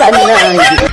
三 이.